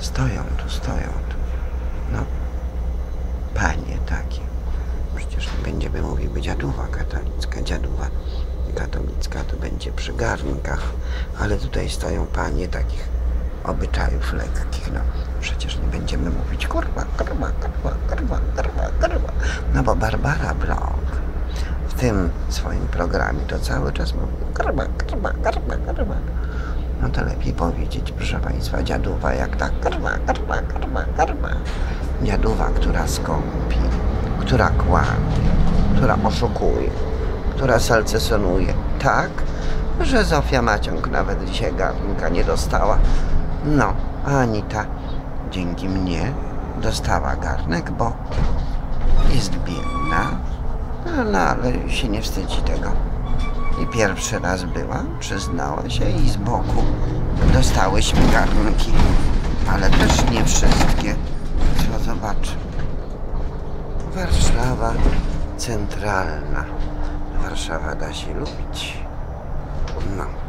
Stoją tu, stoją tu. No, panie takie. Przecież nie będziemy mówiły dziaduwa katolicka. Dziaduwa katolicka to będzie przy garnkach, ale tutaj stoją panie takich obyczajów lekkich. No, przecież nie będziemy mówić kurwa, kurwa, kurwa, kurwa, kurwa, kurwa. No bo Barbara Blok w tym swoim programie to cały czas mówi kurwa, kurwa, kurwa, kurwa. No to lepiej powiedzieć, proszę Państwa, dziaduwa jak ta krwa, krwa, krwa, krwa. Dziaduwa, która skąpi, która kłamie, która oszukuje, która salcesonuje tak, że Zofia Maciąg nawet dzisiaj garnka nie dostała. No, a Anita dzięki mnie dostała garnek, bo jest biedna, no, no ale się nie wstydzi tego. Pierwszy raz była, przyznała się i z boku dostałyśmy garnki. Ale też nie wszystkie. Co zobaczy. Warszawa centralna. Warszawa da się lubić. No.